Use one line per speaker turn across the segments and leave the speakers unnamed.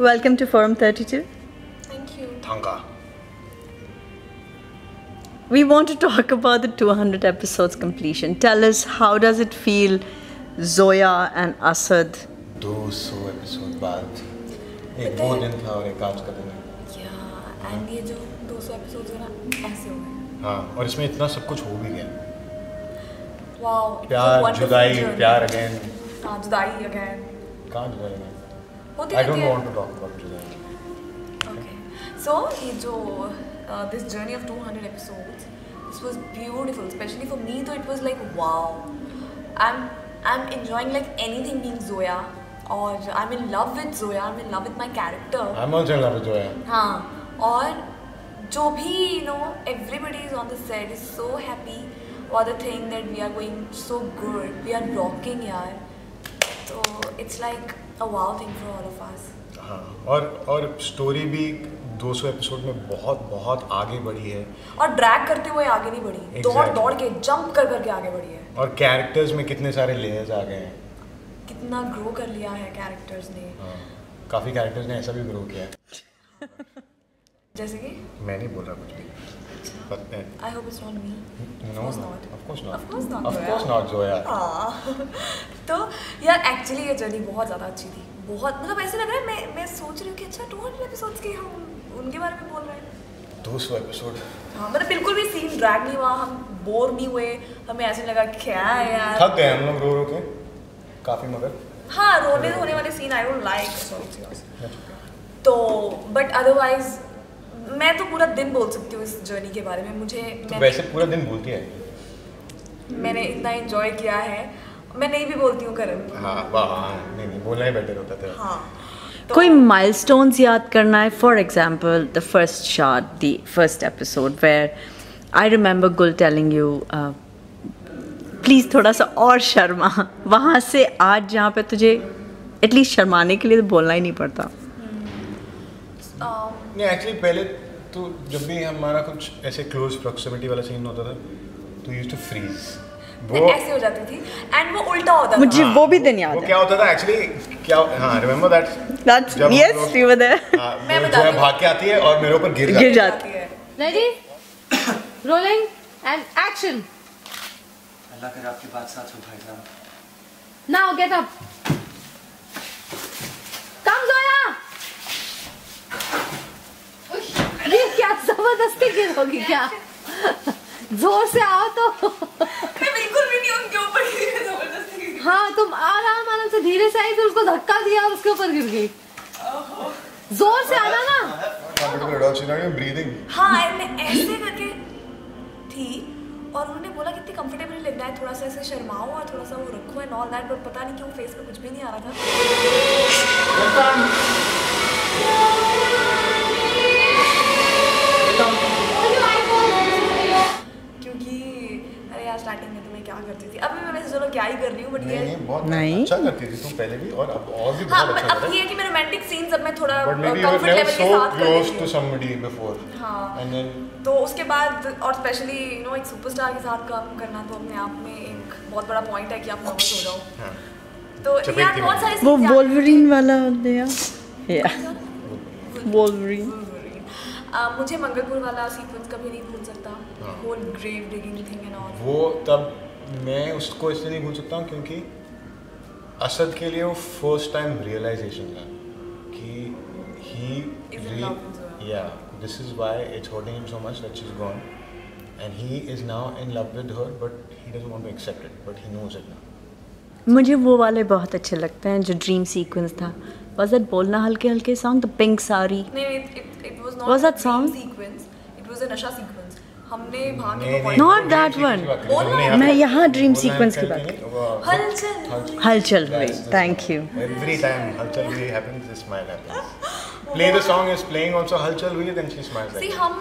Welcome to Forum 32.
Thank you.
Thanka.
We want to talk about the 200 episodes completion. Tell us how does it feel, Zoya and Asad?
200 episode बाद एक वो
है-
दिन था और एक आज का दिन है
Yeah, and ये जो 200 episodes है ना ऐसे हो गए
हाँ और इसमें इतना सब कुछ हो भी गया
Wow.
प्यार जुदाई. प्यार अगेन
हाँ जुदाई again.
कहाँ जुदाई अगेन
होती
आई
रहती
डोंट
है।
वांट टू टॉक अबाउट जुदाई
Okay. So ये जो uh, this journey of 200 episodes, this was beautiful. Especially for me, though, it was like wow. I'm I'm enjoying like anything being Zoya, or I'm in love with Zoya. I'm in love with my character.
I am also in love with Zoya
हाँ और जो भी you know everybody is on the set is so happy for the thing that we are going so good we are rocking यार तो it's like a wow thing for all of us
हाँ और और story भी 200 episode में बहुत बहुत आगे बढ़ी है।
और ड्रैग करते हुए आगे नहीं बढ़ी। दौड़
Exactly.
दौड़ के जंप कर करके आगे बढ़ी है।
और कैरेक्टर्स में कितने सारे लेयर्स आ गए हैं।
कितना ग्रो कर लिया है कैरेक्टर्स ने।
हाँ काफ़ी कैरेक्टर्स ने ऐसा भी ग्रो किया है।
जैसे कि?
मैं नहीं बोल रहा कुछ भी। But eh,
I hope it's not me
no
course not.
of course
Of
not
course not,
of course not
हाँ तो यार एक्चुअली ये जर्नी बहुत ज़्यादा अच्छी थी। बहुत मतलब ऐसे लग रहा है मैं मैं सोच रही हूँ कि अच्छा टू हंड्रेड एपिसोड्स के हम उनके बारे में बोल रहे हैं।
200 एपिसोड
हाँ मतलब बिल्कुल भी सीन ड्रैग नहीं हुआ हम बोर नहीं हुए हमें ऐसे लगा क्या है यार।
थक गए हम लोग रो रो के काफ़ी मगर।
हाँ रोने धोने वाले सीन आई डोंट लाइक. तो बट अदरवाइज़ मैं तो पूरा दिन बोल सकती हूँ इस जर्नी के बारे में। मुझे
तो
मैंने
वैसे पूरा दिन बोलती है?
मैंने इतना एंजॉय किया है। मैं नहीं भी बोलती हूँ करण
हाँ वाह हाँ नहीं नहीं बोलना ही बेटर होता था।
हाँ तो
कोई माइलस्टोन्स याद करना है? For example the first shot the first episode where I remember Gul telling you please थोड़ा सा और शर्मा। वहाँ से आज जहाँ पे तुझे एटलीस्ट शर्माने के लिए तो बोलना ही नहीं पड़ता।
नहीं एक्चुअली पहले तो जब भी हमारा कुछ ऐसे क्लोज प्रॉक्सिमिटी वाला सीन होता था तो यूज़ टू फ्रीज वो
ऐसे हो जाती थी एंड वो उल्टा होता था
मुझे वो भी दिन याद
वो
है
क्या होता था एक्चुअली क्या हाँ remember that
That's yes, you were there.
मैं
जो
बताती
है भाग के आती है और मेरे ऊपर गिर
गिर
जाती है
जाती
है
Ready? Rolling and action.
अल्लाह करे आपकी बात सच हो भाई साहब
Now get up. Come Zoya. क्या ज़बरदस्ती गिरोगी क्या? ज़ोर से आओ तो।
मैं बिल्कुल भी नहीं उनके ऊपर गिरी ज़बरदस्ती।
हाँ तुम आराम आराम से धीरे से आई फिर उसको धक्का दिया और उसके ऊपर गिर गई। ज़ोर से आना ना।
ब्रीदिंग
हाँ मैं ऐसे करके थी और उन्होंने बोला कितनी कंफर्टेबली लगना है थोड़ा सा ऐसे शर्माओ और थोड़ा सा वो रखो एंड ऑल दैट बट पता नहीं क्यों फेस पे कुछ भी नहीं आ रहा था। स्टार्टिंग में तो मैं क्या करती थी? अभी मैं वैसे चलो क्या ही कर रही हूँ बट ये
नहीं बहुत
नहीं।
अच्छा करती थी तुम पहले भी और अब और भी
हाँ
बहुत अच्छा
अब ये है कि मैं रोमांटिक सीन्स अब मैं थोड़ा कंफर्ट लेवल के साथ कर
क्लोज टू समबडी बिफोर
हाँ।
एंड देन
तो उसके बाद और स्पेशली यू नो एक सुपरस्टार के साथ काम करना तो अपने आप में एक बहुत बड़ा पॉइंट है कि आप नर्वस हो जाओ।
हाँ।
तो यार
के
बहुत सारे
वो वोल्वरीन वाला दिया? या वोल्वरीन
मुझे मंगलपुर वाला सीक्वेंस कभी नहीं भूल सकता। Whole grave digging thing and all
वो तब मैं उसको इसलिए नहीं भूल सकता हूँ क्योंकि असद के लिए वो फ़र्स्ट टाइम रियलाइजेशन था कि ही. Yeah this is why it's hurting him so much that she is gone and he is now in love with her but he doesn't want to accept it but he knows it now
मुझे वो वाले बहुत अच्छे लगते हैं जो dream sequence था। Was that बोलना हल्के हल्के सॉन्ग द पिंक सारी
नहीं it it was not
was that
sequence it was a नशा सीक्वेंस हमने भागे
नॉट
दैट
वन
मैं यहाँ ड्रीम
सीक्वेंस
की बात
हलचल।
हलचल
हुई। थैंक यू
एवरी टाइम हलचल हुई happens this smile happens play the song is playing also हलचल हुई देन शी स्माइल्स
सी हम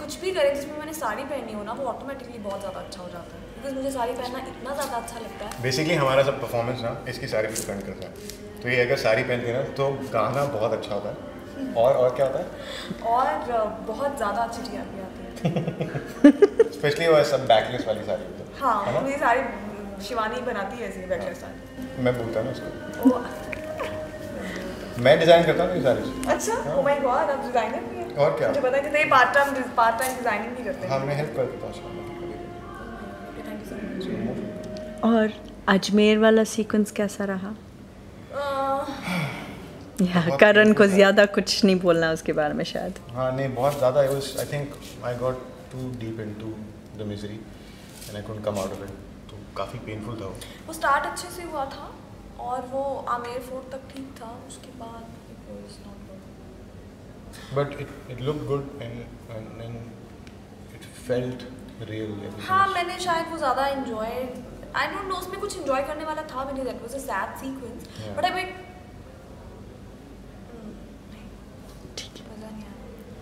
कुछ भी करें जिसमें मैंने साड़ी पहनी हो ना वो ऑटोमेटिकली बहुत ज़्यादा अच्छा हो जाता है। बिकॉज़ मुझे साड़ी पहनना इतना ज़्यादा अच्छा लगता है।
बेसिकली हमारा सब परफॉर्मेंस ना इसकी साड़ी पे डिपेंड करता है। तो ये अगर साड़ी पहनती है ना तो गाना बहुत अच्छा होता है। और और क्या होता है?
और बहुत ज़्यादा अच्छी टीआरपी आती है।
स्पेशली वो सब बैकलेस वाली साड़ी होती है।
हाँ
है?
मुझे साड़ी शिवानी बनाती है ऐसी बैकलेस साड़ी।
मैं बोलता हूँ उसको। मैं डिज़ाइन करता हूँ सारी चीज़।
अच्छा? ओ माय गॉड आप डिज़ाइनर हैं
और क्या?
मुझे पता है कि ये part time part time designing भी करते
हाँ।
हैं
मैं हेल्प कर देता हूँ उसको।
थैंक यू सो मच
और अजमेर वाला सीक्वेंस कैसा रहा? या करण को ज़्यादा कुछ नहीं बोलना उसके बारे में शायद।
हाँ नहीं बहुत ज़्यादा I was I think I got too deep into the misery and I couldn't come out of it तो काफ़ी पेनफुल था वो।
वो स्टार्ट अच्छे से हुआ था और वो आमेर फोर्ट तक ठीक था उसके बाद it was not good.
But it it look good and and it felt real
हाँ मैंने शायद वो ज़्यादा इन्जॉय आई डोंट नो उसमें कुछ इन्जॉय करने वाला था भी नहीं that was a
sad
sequence
but I but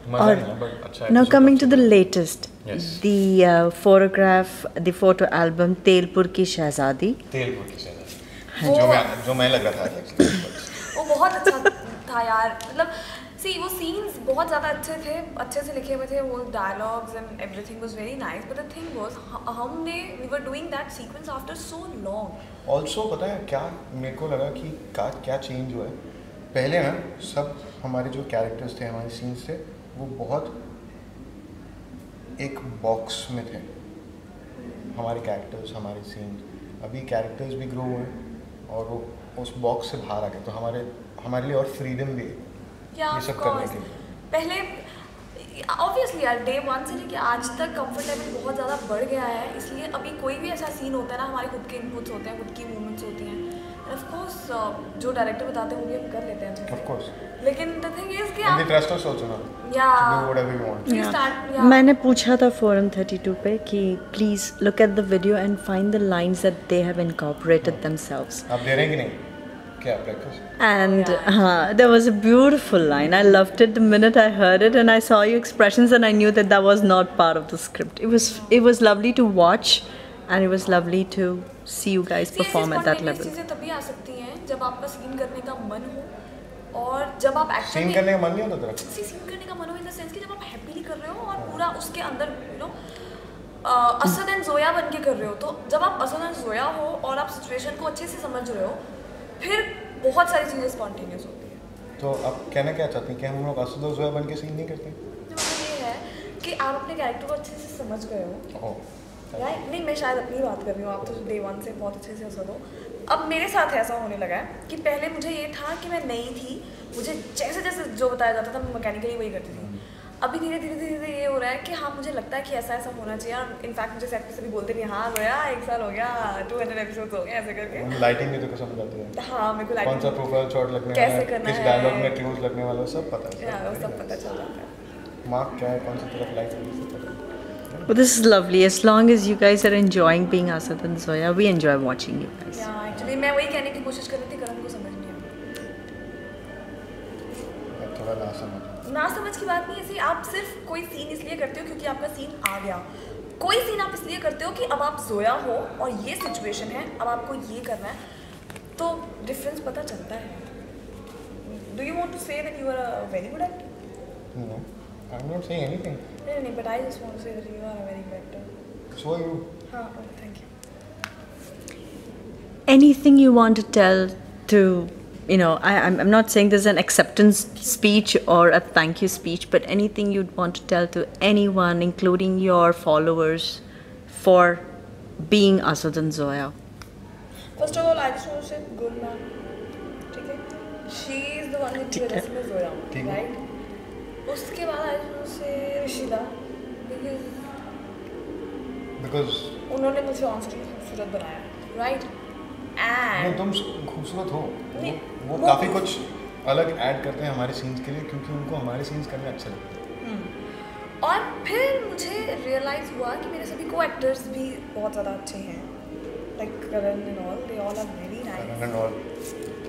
अच्छा
now coming to the latest
Yes.
the uh, photograph the photo album Telpur की शहजादी
तेलपुर की शहजादी जो। मैं जो मैं लग रहा था.
वो बहुत अच्छा था यार मतलब सी वो सीन्स बहुत ज़्यादा अच्छे थे, अच्छे से लिखे हुए थे, वो dialogues and everything was very nice but the thing was हमने we were doing that sequence after so long
also पता है क्या मेरे को लगा कि का, क्या चेंज हुआ है? पहले ना, सब हमारे जो कैरेक्टर्स थे, हमारे सीन्स थे, वो बहुत एक बॉक्स में थे। हमारे कैरेक्टर्स हमारे सीन्स अभी कैरेक्टर्स भी ग्रो हुए और वो उस बॉक्स से बाहर आ गए तो हमारे हमारे लिए और फ्रीडम भी है।
या
ये सब करने के लिए।
पहले ऑब्वियसली यार डे वन से लेके आज तक कंफर्ट लेवल बहुत ज़्यादा बढ़ गया है इसलिए अभी कोई भी ऐसा सीन होता है ना हमारे खुद के इनपुट्स होते हैं खुद की मूवमेंट्स होती हैं। ऑफ़ कोर्स जो डायरेक्टर बताते हैं वो भी हम कर लेते हैं अच्छे
ऑफ़
से
कोर्स
लेकिन द थिंग इज़ कि आप
ट्रस्ट अस आल्सो ना
या
We
start- yeah.
मैंने पूछा था फोरम 32 पे कि please look at the video and find the lines that they have incorporated themselves
आप दे रहे हैं कि नहीं?
And uh, there was a beautiful line. I loved it the minute I heard it, and I saw your expressions, and I knew that that was not part of the script. It was it was lovely to watch, and it was lovely to see you guys
See, ऐसी
perform at that
spontaneous
level.
चीज़ें तभी आ सकती हैं जब आपका scene करने का मन हो और जब आप
सीन
एक्चुअली
करने का मन नहीं होता तेरा
सी सीन करने का मन हो इन द सेंस कि जब आप हैप्पीली कर रहे हो और पूरा उसके अंदर you know Asad and Zoya बन के कर रहे हो तो जब आप असद एंड जोया हो और आप सिचुएशन को अच्छे से समझ रहे हो फिर बहुत सारी चीज़ें स्पॉन्टेनियस होती हैं।
तो आप कहना क्या चाहते हैं कि हम लोग असद जोया बन के सीन नहीं करते?
तो मतलब ये है कि आप अपने कैरेक्टर को अच्छे से समझ गए हो। राइट नहीं मैं शायद अपनी बात कर रही हूँ आप तो डे वन से बहुत अच्छे से असद हो। अब मेरे साथ ऐसा होने लगा है कि पहले मुझे ये था कि मैं नई थी मुझे जैसे जैसे जो बताया जाता था मैं मैकेनिकली वही करती थी। अभी धीरे धीरे धीरे धीरे ये हो रहा है कि हाँ मुझे लगता है कि ऐसा ऐसा होना चाहिए। और इनफैक्ट मुझे सेट पे सभी बोलते नहीं हाँ गया एक साल हो गया टू हंड्रेड एपिसोड हो गए ऐसे करके।
लाइटिंग भी तो समझ आती है।
हाँ मेरे को लाइटिंग
कौन सा प्रोफ़ाइल शॉट लगने
कैसे
है
करना
किस
है।
डायलॉग में क्लोज लगने वाला है सब पता है
वो सब पता चल जाता है।
मार्क क्या है कौन सी तरफ़ लाइट है सब पता है।
Well, this is lovely. As long as you guys are enjoying being Asad and Zoya, we enjoy watching you guys.
Yeah actually मैं वही कहने की कोशिश कर रही थी करण को समझ नहीं आया।
थोड़ा ना समझ
ना समझ की बात नहीं है ऐसी आप सिर्फ़ कोई सीन इसलिए करते हो क्योंकि आपका सीन आ गया। कोई सीन आप इसलिए करते हो कि अब आप जोया हो और ये सिचुएशन है अब आपको ये करना है तो डिफरेंस पता चलता है। Do you want to say that you are a very good actor
no I am not saying anything
नहीं नहीं but I just want to say that you are a very good actor
so you
हाँ thank you
anything you want to tell to you know I, I'm, I'm not saying there's an acceptance speech or a thank you speech but anything you'd want to tell to anyone including your followers for being Asad and Zoya
first of all I just want to say good ma'am ठीक है she is the one
ठीक
with
है।
वजह से मैं जोया हूँ
ठीक है।
राइट उसके बाद आई जस्ट वांट टू से ऋषिदा बिकॉज
बिकॉज
उन्होंने मुझे ऑन स्क्रीन खूबसूरत बनाया राइट
नहीं
एंड
तुम खूबसूरत हो
नहीं,
वो, काफ़ी कुछ अलग ऐड करते हैं हमारे सीन्स के लिए क्योंकि उनको हमारे सीन्स करने अच्छे लगते हैं।
और फिर मुझे रियलाइज़ हुआ कि मेरे सभी को एक्टर्स भी बहुत ज़्यादा अच्छे हैं। Like Karan and all they all are very nice
And all.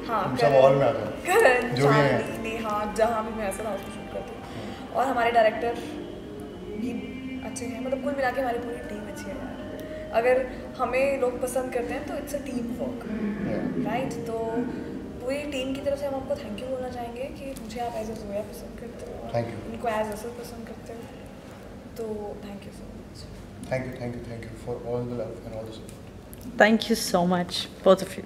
हाँ
सब all में आते हो।
करण
जो भी हैं।
नेहा जहाँ भी मैं ऐसा था उसको शूट करती हूँ। और हमारे डायरेक्टर भी अच्छे हैं। मतलब कुल मिला के हमारी पूरी टीम अच्छी है। यार अगर हमें लोग पसंद करते हैं तो it's a team
work
right तो पूरी टीम की तरफ़ से हम आपको थैंक यू बोलना चाहेंगे कि मुझे आप एज अ जोया पसंद करते हो।
थैंक यू
उनको एज असल पसंद करते हो। तो thank you so much
thank you thank you thank you for all the love and all the support
thank you so much both of you